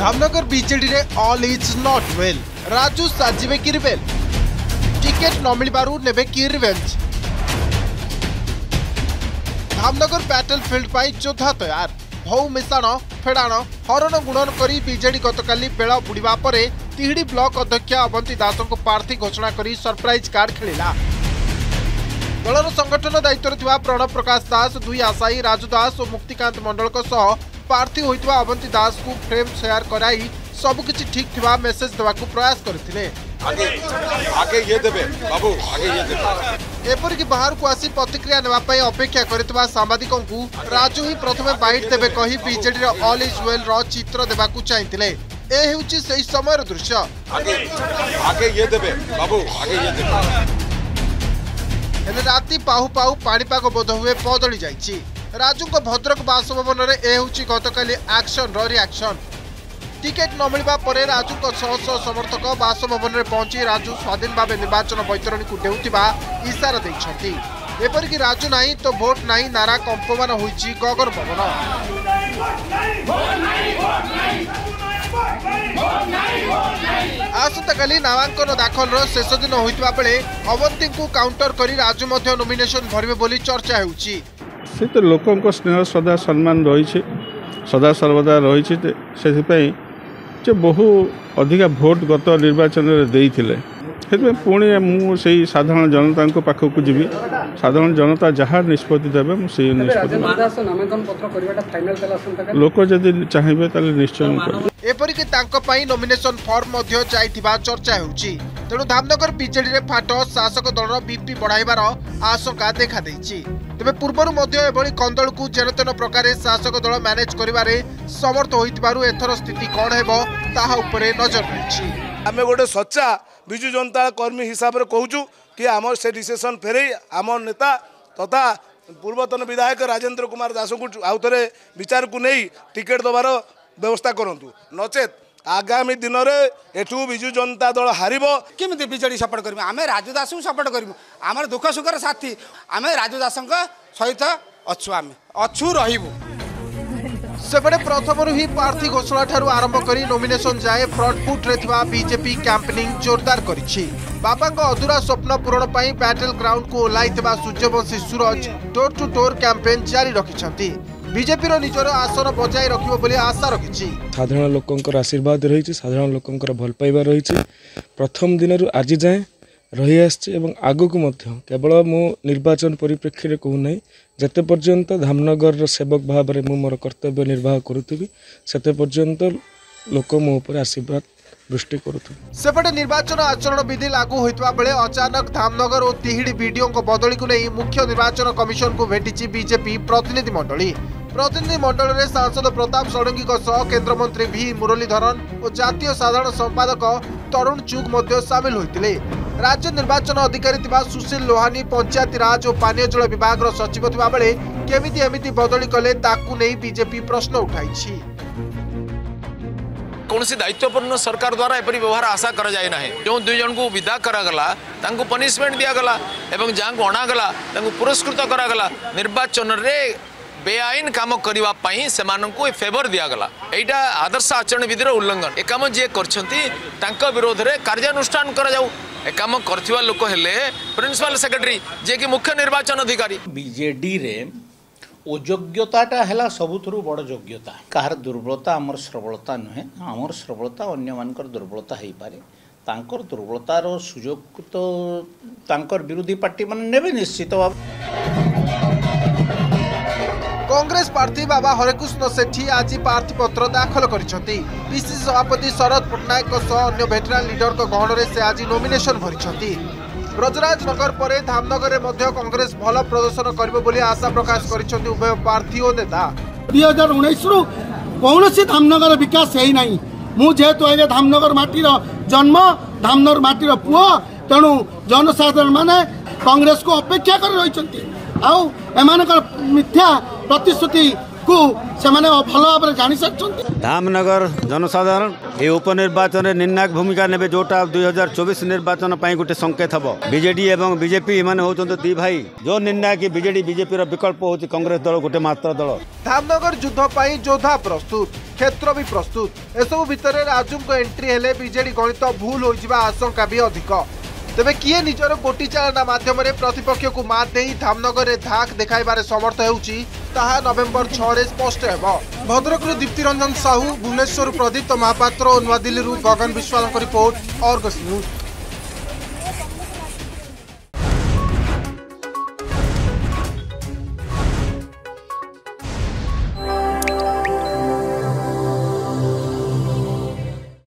Dhamnagar BJD all is not well Raju साजिबे की रिवेल ticket न मिलबारु नेबे की रिवेंज धामनगर बैटल फील्ड पाई जोधा तैयार भौ मिशाण फेड़ाण हरण गुणन कर विजेडी गतकाली बेल बुड़ा पर तिहड़ी ब्लॉक अध्यक्ष अवंती दास को प्रार्थी घोषणा कर सरप्राइज कार्ड खेलला दलर संगठन दायित्व प्रणव प्रकाश दास दुई आशायी राजू दास और मुक्तिकांत मंडल प्रार्थी होता अवंती दास को फ्रेम सेयार कर सबकि ठीक थी मेसेज देवाक प्रयास करपरिक बाहर को आसी प्रतिक्रिया नाप अपेक्षा कर राजू ही प्रथम बैट देवे विजे अल इज व्वेल चित्र देवा चाहते दृश्य राति पाऊ पाऊ पाणीपाग बोध हुए बदली जाती ରାଜୁଙ୍କ ଭଦ୍ରକ ବାସଭବନରେ ଏ ହେଉଛି ଗତକାଲି ଆକ୍ସନର ରିଆକ୍ସନ୍ ଟିକେଟ୍ ନ ମିଳିବା ପରେ ରାଜୁଙ୍କ ଶହ ଶହ ସମର୍ଥକ ବାସଭବନରେ ପହଞ୍ଚି ରାଜୁ ସ୍ୱାଧୀନ ଭାବେ ନିର୍ବାଚନ ବୈତରଣୀକୁ ଡେଉଥିବା ଇସାରା ଦେଇଛନ୍ତି ଏପରିକି ରାଜୁ ନାହିଁ ତ ଭୋଟ ନାହିଁ ନାରା କମ୍ପମାନ ହୋଇଛି ଗଗନ ପବନ ଆସନ୍ତାକାଲି ନାମାଙ୍କନ ଦାଖଲର ଶେଷ ଦିନ ହୋଇଥିବା ବେଳେ ଅବନ୍ତୀଙ୍କୁ କାଉଣ୍ଟର କରି ରାଜୁ ମଧ୍ୟ ନୋମିନେସନ ଭରିବେ ବୋଲି ଚର୍ଚ୍ଚା ହେଉଛି ସେହିତ ଲୋକଙ୍କ ସ୍ନେହ ସଦା ସମ୍ମାନ ରହିଛି ସଦା ସର୍ବଦା ରହିଛି ସେଥିପାଇଁ ଯେ ବହୁ ଅଧିକା ଭୋଟ୍ ଗତ ନିର୍ବାଚନରେ ଦେଇଥିଲେ ସେଥିପାଇଁ ପୁଣି ମୁଁ ସେଇ ସାଧାରଣ ଜନତାଙ୍କ ପାଖକୁ ଯିବି ସାଧାରଣ ଜନତା ଯାହା ନିଷ୍ପତ୍ତି ଦେବେ ମୁଁ ସେଇ ନିଷ୍ପତ୍ତି ଲୋକ ଯଦି ଚାହିଁବେ ତାହେଲେ ନିଶ୍ଚୟ ଏପରିକି ତାଙ୍କ ପାଇଁ ନୋମିନେସନ୍ ଫର୍ମ ମଧ୍ୟ ଯାଇଥିବା ଚର୍ଚ୍ଚା ହେଉଛି ତେଣୁ ଧାମନଗର ବିଜେଡିରେ ଫାଟ ଶାସକ ଦଳର ବିପି ବଢ଼ାଇବାର ଆଶଙ୍କା ଦେଖାଦେଇଛି ତେବେ ପୂର୍ବରୁ ମଧ୍ୟ ଏଭଳି କନ୍ଦଳକୁ ଚେନତେନ ପ୍ରକାରେ ଶାସକ ଦଳ ମ୍ୟାନେଜ୍ କରିବାରେ ସମର୍ଥ ହୋଇଥିବାରୁ ଏଥର ସ୍ଥିତି କ'ଣ ହେବ ତାହା ଉପରେ ନଜର ରହିଛି ଆମେ ଗୋଟେ ସଚ୍ଚା ବିଜୁ ଜନତା କର୍ମୀ ହିସାବରେ କହୁଛୁ କି ଆମର ସେ ଡିସିସନ୍ ଫେରେଇ ଆମ ନେତା ତଥା ପୂର୍ବତନ ବିଧାୟକ ରାଜେନ୍ଦ୍ର କୁମାର ଦାସଙ୍କୁ ଆଉ ଥରେ ବିଚାରକୁ ନେଇ ଟିକେଟ୍ ଦେବାର ବ୍ୟବସ୍ଥା କରନ୍ତୁ ନଚେତ୍ ଆଗାମୀ ଦିନରେ ଏଠୁ ବିଜୁ ଜନତା ଦଳ ହାରିବ କେମିତି ବିଜେଡ଼ି ସପୋର୍ଟ କରିବୁ ଆମେ ରାଜୁ ଦାସଙ୍କୁ ସପୋର୍ଟ କରିବୁ ଆମର ଦୁଃଖ ସୁଖର ସାଥୀ ଆମେ ରାଜୁ ଦାସଙ୍କ ସହିତ ଅଛୁ ଆମେ ଅଛୁ ରହିବୁ ସେପଟେ ପ୍ରଥମରୁ ହିଁ ପ୍ରାର୍ଥୀ ଘୋଷଣାଠାରୁ ଆରମ୍ଭ କରି ନୋମିନେସନ ଯାଏ ଫ୍ରଣ୍ଟଫୁଟ୍ରେ ଥିବା ବିଜେପି କ୍ୟାମ୍ପେନିଂ ଜୋରଦାର କରିଛି ବାପାଙ୍କ ଅଧୁରା ସ୍ୱପ୍ନ ପୂରଣ ପାଇଁ ବ୍ୟାଟେଲ୍ ଗ୍ରାଉଣ୍ଡକୁ ଓହ୍ଲାଇଥିବା Suryavanshi Suraj door to door campaign ଜାରି ରଖିଛନ୍ତି ବିଜେପିର ନିଜର ଆସନ ବଜାୟ ରଖିବ ବୋଲି ଆଶା ରଖିଛି ସାଧାରଣ ଲୋକଙ୍କର ଆଶୀର୍ବାଦ ରହିଛି ସାଧାରଣ ଲୋକଙ୍କର ଭଲ ପାଇବା ରହିଛି ପ୍ରଥମ ଦିନରୁ ଆଜି ଯାଏଁ ରହିଆସିଛି ଏବଂ ଆଗକୁ ମଧ୍ୟ କେବଳ ମୁଁ ନିର୍ବାଚନ ପରିପ୍ରେକ୍ଷୀରେ କହୁନାହିଁ ଯେତେ ପର୍ଯ୍ୟନ୍ତ ଧାମନଗରର ସେବକ ଭାବରେ ମୁଁ ମୋର କର୍ତ୍ତବ୍ୟ ନିର୍ବାହ କରୁଥିବି ସେତେ ପର୍ଯ୍ୟନ୍ତ ଲୋକ ମୋ ଉପରେ ଆଶୀର୍ବାଦ ଦୃଷ୍ଟି କରୁଥିବେ ସେପଟେ ନିର୍ବାଚନ ଆଚରଣ ବିଧି ଲାଗୁ ହୋଇଥିବା ବେଳେ ଅଚାନକ ଧାମନଗର ଓ ତିହିଡ଼ି ବିଡିଓଙ୍କ ବଦଳିକୁ ନେଇ ମୁଖ୍ୟ ନିର୍ବାଚନ କମିଶନଙ୍କୁ ଭେଟିଛି ବିଜେପି ପ୍ରତିନିଧି ମଣ୍ଡଳୀ ପ୍ରତିନିଧିମଣ୍ଡଳରେ ସାଂସଦ ପ୍ରତାପ ଷଡ଼ଙ୍ଗୀଙ୍କ ସହ କେନ୍ଦ୍ରମନ୍ତ୍ରୀ ଭି ମୁରଲୀଧରନ ଓ ଜାତୀୟ ସାଧାରଣ ସମ୍ପାଦକ ତରୁଣ ଚୁଗ୍ ମଧ୍ୟ ସାମିଲ ହୋଇଥିଲେ ରାଜ୍ୟ ନିର୍ବାଚନ ଅଧିକାରୀ ଥିବା ସୁଶୀଲ ଲୋହାନୀ ପଞ୍ଚାୟତିରାଜ ଓ ପାନୀୟ ଜଳ ବିଭାଗର ସଚିବ ଥିବାବେଳେ କେମିତି ଏମିତି ବଦଳି କଲେ ତାକୁ ନେଇ ବିଜେପି ପ୍ରଶ୍ନ ଉଠାଇଛି କୌଣସି ଦାୟିତ୍ୱପୂର୍ଣ୍ଣ ସରକାର ଦ୍ୱାରା ଏପରି ବ୍ୟବହାର ଆଶା କରାଯାଇ ନାହିଁ ଯେଉଁ ଦୁଇ ଜଣଙ୍କୁ ବିଦା କରାଗଲା ତାଙ୍କୁ ପନିଶମେଣ୍ଟ ଦିଆଗଲା ଏବଂ ଯାହାଙ୍କୁ ଅଣାଗଲା ତାଙ୍କୁ ପୁରସ୍କୃତ କରାଗଲା ନିର୍ବାଚନରେ বেআইন কাম করা সে ফেভর দিগলা এইটা আদর্শ আচরণ বিধির উল্লঙ্ঘন এ কাম যে করছেন তাঁর বিরোধে কার্যানুষ্ঠান করা যাও এ কাম করুবা লোক হলে প্রিন্সিপাল সেক্রেটারি যে কি মুখ্য নির্বাচন অধিকারী বিজেডি রে অযোগ্যতাটা হল সবুথর বড় যোগ্যতা কাহার দুর্বলতা আমার সবলতা নুহে আমার সবলতা অন্য মানকর দুর্বলতা হয়ে পারে তাঁর দুর্বলতার সুযোগ তো তাঁর বিরোধী পার্টি মানে নেবে নিশ্চিত ভাবে কংগ্রেস প্রার্থী বাবা হরেকৃষ্ণ সেঠী আজ প্রার্থীপত্র দাখল করেছেন পিসি সভাপতি শরদ পট্টনাক অন্য ভেটেরান লিডর গহণরে সে আজ নোমিনেসন ভরিছেন ব্রজরাজ নগর পরে ধামনগরে মধ্য কংগ্রেস ভাল প্রদর্শন করব বলে আশা প্রকাশ করেছেন উভয় প্রার্থী ও নেতা দুই হাজার উনিশ রু কৌশি ধামনগর বিকাশ হয়ে না যেহেতু আগে ধামনগর মাটির জন্ম ধামনগর মাটির পুয় তেমন জনসাধারণ মানে কংগ্রেস অপেক্ষা করে রয়েছেন আউ এমান মিথ্যা ପ୍ରତିଶ୍ରୁତିକୁ ସେମାନେ ଭଲ ଭାବରେ ଜାଣିସାରିଛନ୍ତି ଧାମନଗର ଜନସାଧାରଣ ଏ ଉପନିର୍ବାଚନରେ ନିର୍ଣ୍ଣାୟକ ଭୂମିକା ନେବେ ଯେଉଁଟା ଦୁଇ ହଜାର ଚବିଶ ନିର୍ବାଚନ ପାଇଁ ଗୋଟେ ସଙ୍କେତ ହେବ ବିଜେଡି ଏବଂ ବିଜେପି ଏମାନେ ହେଉଛନ୍ତି ଦୁଇ ଭାଇ ଯେଉଁ ନିର୍ଣ୍ଣାୟକ ବିଜେଡି ବିଜେପିର ବିକଳ୍ପ ହେଉଛି କଂଗ୍ରେସ ଦଳ ଗୋଟେ ମାତ୍ର ଦଳ ଧାମନଗର ଯୁଦ୍ଧ ପାଇଁ ଯୋଦ୍ଧା ପ୍ରସ୍ତୁତ କ୍ଷେତ୍ର ବି ପ୍ରସ୍ତୁତ ଏସବୁ ଭିତରେ ରାଜୁଙ୍କ ଏଣ୍ଟ୍ରି ହେଲେ ବିଜେଡି ଗଣିତ ଭୁଲ ହୋଇଯିବା ଆଶଙ୍କା ବି ଅଧିକ ତେବେ କିଏ ନିଜର ଗୋଟିଚାଳନା ମାଧ୍ୟମରେ ପ୍ରତିପକ୍ଷକୁ ମାତ ଦେଇ ଧାମନଗରରେ ଧାକ ଦେଖାଇବାରେ ସମର୍ଥ ହେଉଛି नवेम्बर छपष्ट भद्रक दीप्ति रंजन साहू भुवनेश्वर प्रदीप्त महापात्र और नुआदिल्ली गगन विश्वास रिपोर्ट अर्गस न्यूज